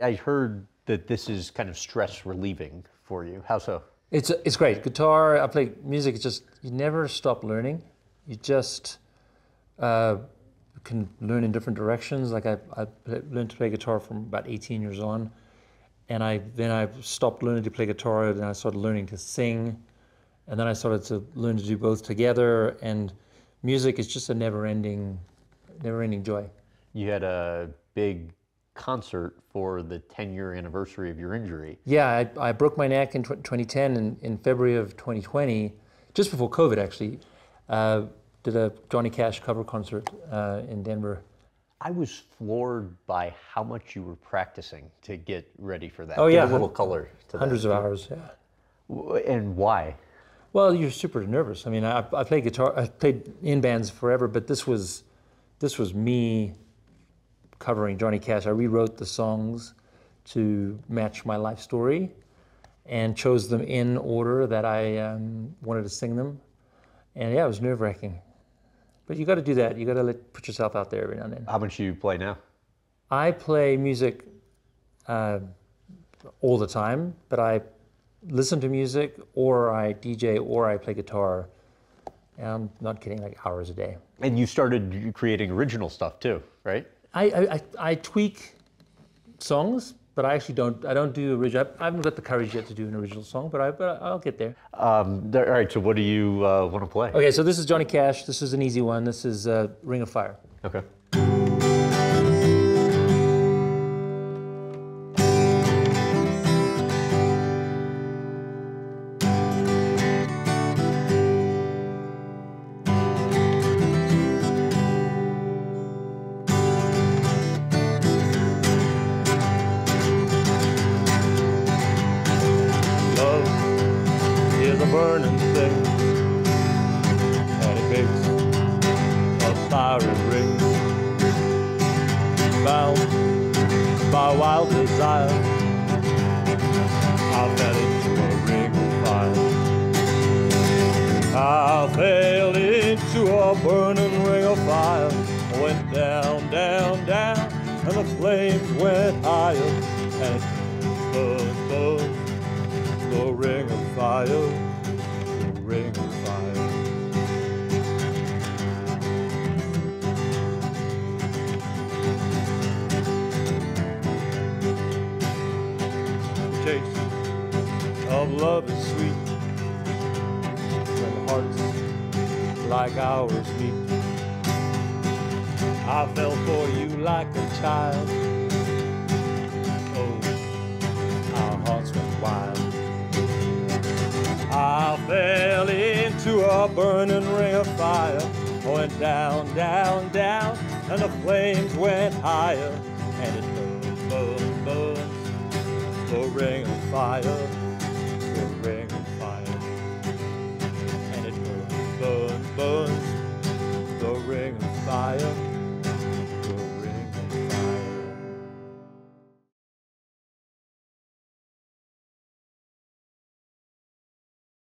I heard that this is kind of stress relieving for you. How so? It's it's great. Guitar, I play music. It's just you never stop learning. You just uh, can learn in different directions. Like I, I learned to play guitar from about 18 years on, and I then I stopped learning to play guitar and I started learning to sing, and then I started to learn to do both together. And music is just a never-ending, never-ending joy. You had a big concert for the 10 year anniversary of your injury. Yeah, I, I broke my neck in 2010 and in February of 2020, just before COVID actually, uh, did a Johnny Cash cover concert uh, in Denver. I was floored by how much you were practicing to get ready for that. Oh yeah, Give a little color to hundreds that. of hours. Yeah. And why? Well, you're super nervous. I mean, I, I played guitar. I played in bands forever, but this was, this was me covering Johnny Cash. I rewrote the songs to match my life story and chose them in order that I um, wanted to sing them. And yeah, it was nerve wracking. But you got to do that. You got to put yourself out there every now and then. How much do you play now? I play music uh, all the time, but I listen to music or I DJ or I play guitar. And I'm not kidding, like hours a day. And you started creating original stuff too, right? I, I, I tweak songs, but I actually don't. I don't do original. I haven't got the courage yet to do an original song, but I, but I'll get there. Um, all right. So, what do you uh, want to play? Okay, so this is Johnny Cash. This is an easy one. This is uh, Ring of Fire. Okay. Burning thing and it makes a fiery ring bound by wild desire I fell into a ring of fire. I fell into a burning ring of fire. Went down down down and the flames went higher. And it burned burned the ring of fire taste of love is sweet when hearts like ours meet. I fell for you like a child. Oh, our hearts went wild. I fell into a burning ring of fire. Went down, down, down, and the flames went higher. And it burned, burned, the ring of fire.